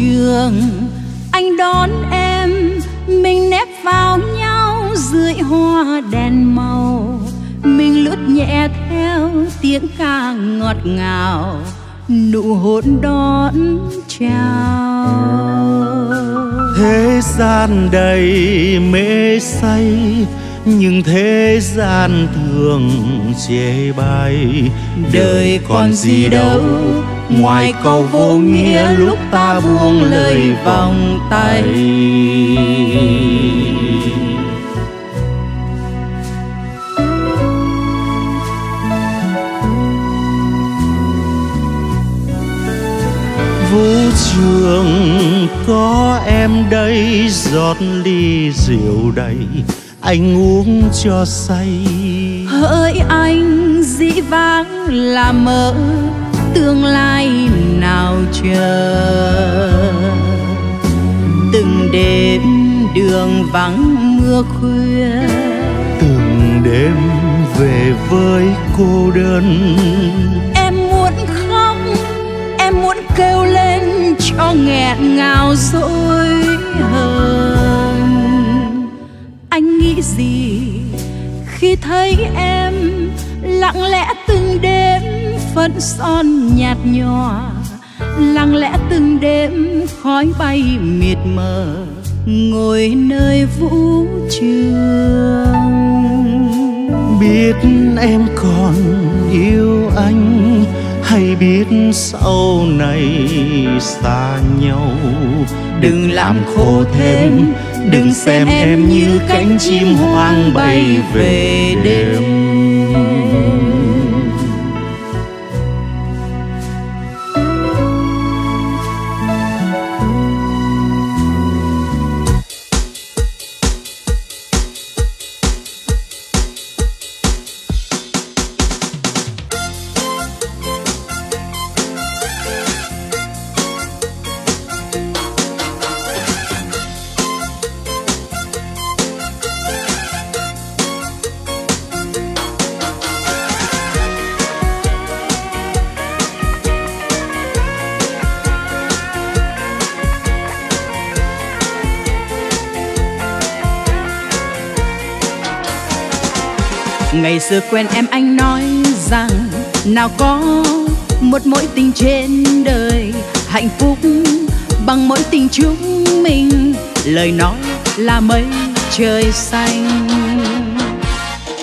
trường. Anh đón em mình nép vào nhau dưới hoa đèn màu. Mình lướt nhẹ theo tiếng ca ngọt ngào nụ hôn đón chào. Thế gian đầy mê say nhưng thế gian thường chê bai. Đời còn gì đâu ngoài câu vô nghĩa lúc ta buông lời vòng tay. Vũ trường có em đây giọt ly rượu đầy anh uống cho say. Hỡi anh dĩ vãng là mơ tương lai nào chờ. Từng đêm đường vắng mưa khuya. Từng đêm về với cô đơn. Em muốn khóc em muốn kêu lên cho nghẹn ngào dối phấn son nhạt nhòa. Lặng lẽ từng đêm khói bay mịt mờ ngồi nơi vũ trường. Biết em còn yêu anh hay biết sau này xa nhau? Đừng làm khổ thêm đừng xem em như cánh chim hoang bay về đêm ngày xưa quen em anh nói rằng, nào có một mối tình trên đời, hạnh phúc bằng mối tình chúng mình. Lời nói là mây trời xanh.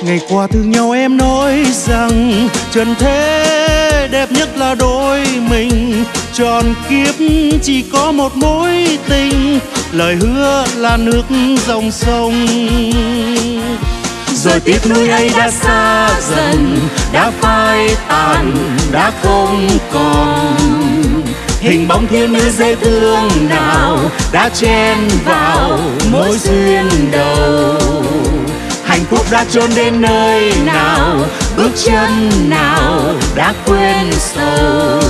Ngày qua thương nhau em nói rằng, trần thế đẹp nhất là đôi mình. Tròn kiếp chỉ có một mối tình, lời hứa là nước dòng sông rồi tiếc nuối ấy đã xa dần đã phai tàn đã không còn. Hình bóng thiếu nữ dễ thương nào đã chen vào mối duyên đầu. Hạnh phúc đã trốn đến nơi nào bước chân nào đã quên sầu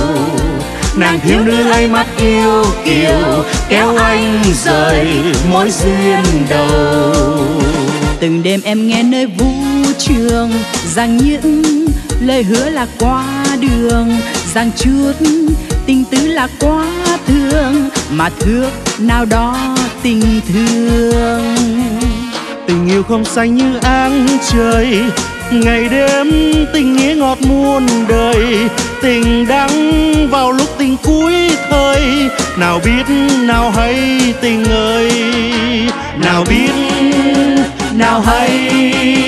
nàng thiếu nữ ấy mắt yêu kiều kéo anh rời mối duyên đầu từng đêm em nghe nơi vũ trường, rằng những lời hứa là qua đường, rằng chút tình tứ là quá thương, mà thước nào đó tình thương. Tình yêu không xanh như áng trời, ngày đêm tình nghĩa ngọt muôn đời. Tình đắng vào lúc tình cuối thời, nào biết, nào hay tình ơi. Nào biết nào hay.